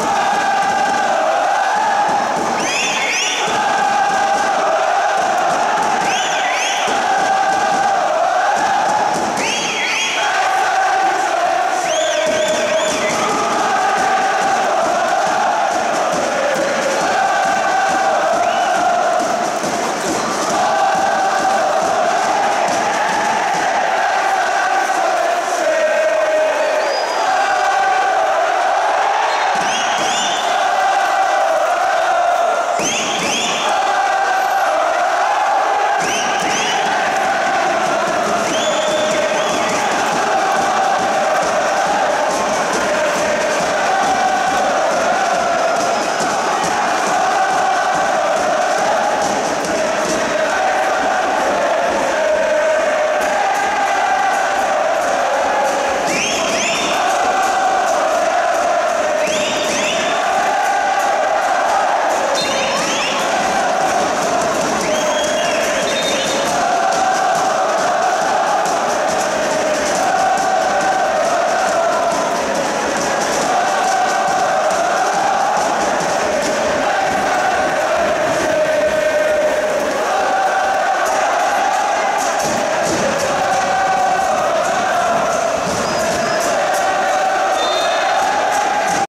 Yeah.